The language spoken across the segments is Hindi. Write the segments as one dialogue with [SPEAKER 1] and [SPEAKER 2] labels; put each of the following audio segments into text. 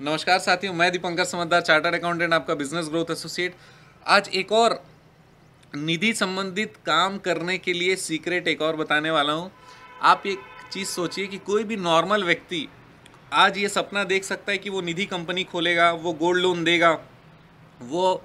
[SPEAKER 1] नमस्कार साथियों, मैं दीपंकर समझदार चार्टर्ड अकाउंटेंट, आपका बिज़नेस ग्रोथ एसोसिएट आज एक और निधि संबंधित काम करने के लिए सीक्रेट एक और बताने वाला हूँ। आप एक चीज़ सोचिए कि कोई भी नॉर्मल व्यक्ति आज ये सपना देख सकता है कि वो निधि कंपनी खोलेगा, वो गोल्ड लोन देगा, वो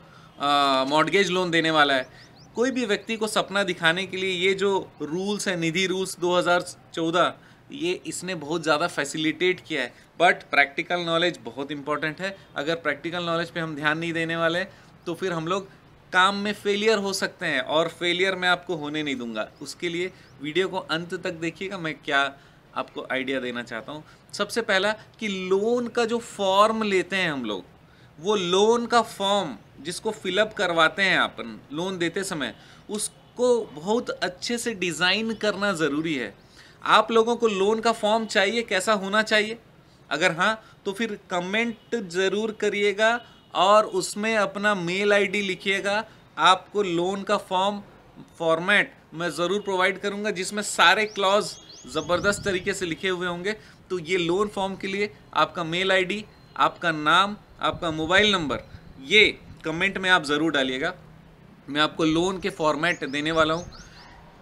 [SPEAKER 1] मॉडगेज लोन देने वाला है। कोई भी व्यक्ति को सपना दिखाने के लिए ये जो रूल्स है, निधि रूल्स 2014 ये इसने बहुत ज़्यादा फैसिलिटेट किया है। बट प्रैक्टिकल नॉलेज बहुत इंपॉर्टेंट है। अगर प्रैक्टिकल नॉलेज पे हम ध्यान नहीं देने वाले तो फिर हम लोग काम में फेलियर हो सकते हैं और फेलियर मैं आपको होने नहीं दूँगा। उसके लिए वीडियो को अंत तक देखिएगा। मैं क्या आपको आइडिया देना चाहता हूँ। सबसे पहला कि लोन का जो फॉर्म लेते हैं हम लोग, वो लोन का फॉर्म जिसको फिलअप करवाते हैं अपन लोन देते समय, उसको बहुत अच्छे से डिज़ाइन करना ज़रूरी है। आप लोगों को लोन का फॉर्म चाहिए, कैसा होना चाहिए? अगर हाँ तो फिर कमेंट ज़रूर करिएगा और उसमें अपना मेल आईडी लिखिएगा। आपको लोन का फॉर्म फॉर्मेट मैं ज़रूर प्रोवाइड करूँगा, जिसमें सारे क्लॉज ज़बरदस्त तरीके से लिखे हुए होंगे। तो ये लोन फॉर्म के लिए आपका मेल आईडी आपका नाम, आपका मोबाइल नंबर ये कमेंट में आप ज़रूर डालिएगा। मैं आपको लोन के फॉर्मेट देने वाला हूँ।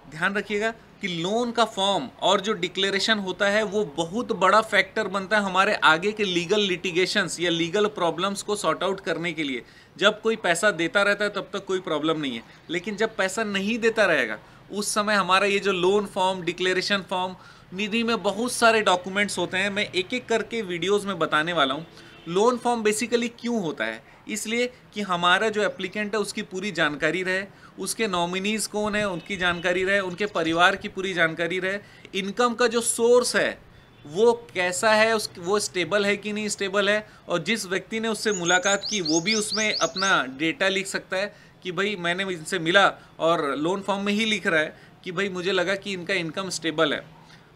[SPEAKER 1] ध्यान रखिएगा कि लोन का फॉर्म और जो डिक्लेरेशन होता है, वो बहुत बड़ा फैक्टर बनता है हमारे आगे के लीगल लिटिगेशंस या लीगल प्रॉब्लम्स को सॉर्ट आउट करने के लिए। जब कोई पैसा देता रहता है, तब तक कोई प्रॉब्लम नहीं है। लेकिन जब पैसा नहीं देता रहेगा, उस समय हमारा ये जो loan form declaration form Nidhi में बहुत सारे डॉक्यूमेंट्स होते हैं। मैं एक एक करके वीडियोज़ में बताने वाला हूँ। लोन फॉर्म बेसिकली क्यों होता है? इसलिए कि हमारा जो एप्लीकेंट है, उसकी पूरी जानकारी रहे। उसके नॉमिनीज़ कौन है, उनकी जानकारी रहे। उनके परिवार की पूरी जानकारी रहे। इनकम का जो सोर्स है, वो कैसा है, उस, वो स्टेबल है कि नहीं स्टेबल है? और जिस व्यक्ति ने उससे मुलाकात की, वो भी उसमें अपना डेटा लिख सकता है कि भाई, मैंने इनसे मिला और लोन फॉर्म में ही लिख रहा है कि भाई, मुझे लगा कि इनका इनकम स्टेबल है।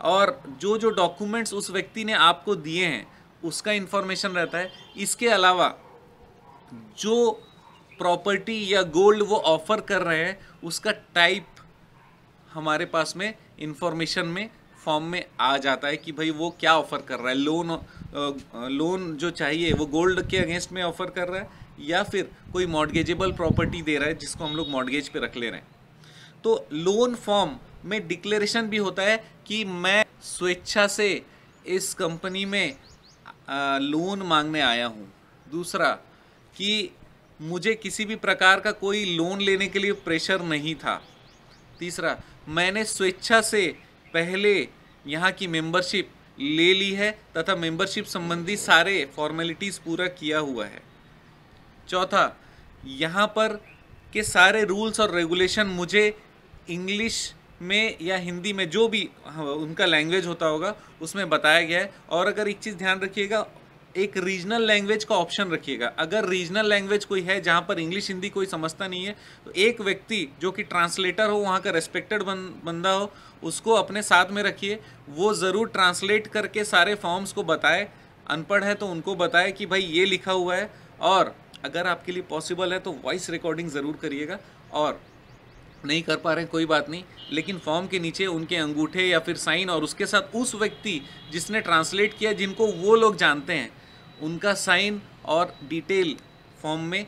[SPEAKER 1] और जो जो डॉक्यूमेंट्स उस व्यक्ति ने आपको दिए हैं, उसका इन्फॉर्मेशन रहता है। इसके अलावा जो प्रॉपर्टी या गोल्ड वो ऑफ़र कर रहे हैं, उसका टाइप हमारे पास में इंफॉर्मेशन में फॉर्म में आ जाता है कि भाई वो क्या ऑफ़र कर रहा है। लोन लोन जो चाहिए, वो गोल्ड के अगेंस्ट में ऑफ़र कर रहा है, या फिर कोई मॉडगेजेबल प्रॉपर्टी दे रहा है, जिसको हम लोग मॉडगेज पे रख ले रहे हैं। तो लोन फॉर्म में डिक्लेरेशन भी होता है कि मैं स्वेच्छा से इस कंपनी में लोन मांगने आया हूँ। दूसरा कि मुझे किसी भी प्रकार का कोई लोन लेने के लिए प्रेशर नहीं था। तीसरा, मैंने स्वेच्छा से पहले यहाँ की मेंबरशिप ले ली है तथा मेंबरशिप संबंधी सारे फॉर्मेलिटीज़ पूरा किया हुआ है। चौथा, यहाँ पर के सारे रूल्स और रेगुलेशन मुझे इंग्लिश में या हिंदी में जो भी उनका लैंग्वेज होता होगा, उसमें बताया गया है। और अगर एक चीज़ ध्यान रखिएगा एक रीजनल लैंग्वेज का ऑप्शन रखिएगा। अगर रीजनल लैंग्वेज कोई है जहाँ पर इंग्लिश हिंदी कोई समझता नहीं है तो एक व्यक्ति जो कि ट्रांसलेटर हो वहाँ का रेस्पेक्टेड बन, बंदा हो उसको अपने साथ में रखिए। वो ज़रूर ट्रांसलेट करके सारे फॉर्म्स को बताए। अनपढ़ है तो उनको बताए कि भाई ये लिखा हुआ है। और अगर आपके लिए पॉसिबल है तो वॉइस रिकॉर्डिंग ज़रूर करिएगा। और नहीं कर पा रहे हैं कोई बात नहीं। लेकिन फॉर्म के नीचे उनके अंगूठे या फिर साइन और उसके साथ उस व्यक्ति जिसने ट्रांसलेट किया जिनको वो लोग जानते हैं उनका साइन और डिटेल फॉर्म में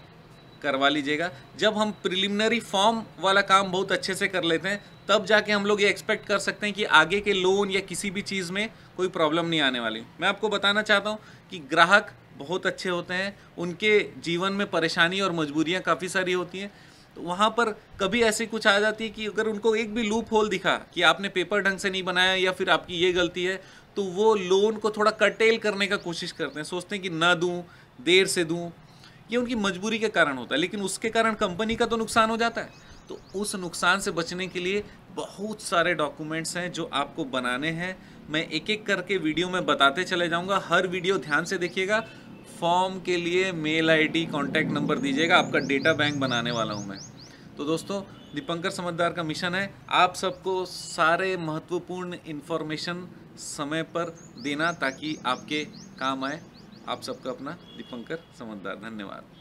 [SPEAKER 1] करवा लीजिएगा। जब हम प्रिलिमिनरी फॉर्म वाला काम बहुत अच्छे से कर लेते हैं, तब जाके हम लोग ये एक्सपेक्ट कर सकते हैं कि आगे के लोन या किसी भी चीज़ में कोई प्रॉब्लम नहीं आने वाली। मैं आपको बताना चाहता हूँ कि ग्राहक बहुत अच्छे होते हैं, उनके जीवन में परेशानी और मजबूरियाँ काफ़ी सारी होती हैं। तो वहाँ पर कभी ऐसे कुछ आ जाती है कि अगर उनको एक भी लूप होल दिखा कि आपने पेपर ढंग से नहीं बनाया या फिर आपकी ये गलती है तो वो लोन को थोड़ा कटेल करने का कोशिश करते हैं। सोचते हैं कि ना दूँ, देर से दूँ। ये उनकी मजबूरी के कारण होता है, लेकिन उसके कारण कंपनी का तो नुकसान हो जाता है। तो उस नुकसान से बचने के लिए बहुत सारे डॉक्यूमेंट्स हैं जो आपको बनाने हैं। मैं एक एक करके वीडियो में बताते चले जाऊँगा। हर वीडियो ध्यान से देखिएगा। फॉर्म के लिए मेल आईडी कांटेक्ट नंबर दीजिएगा। आपका डेटा बैंक बनाने वाला हूँ मैं। तो दोस्तों, दीपंकर समझदार का मिशन है आप सबको सारे महत्वपूर्ण इन्फॉर्मेशन समय पर देना ताकि आपके काम आए। आप सबका अपना दीपंकर समझदार, धन्यवाद।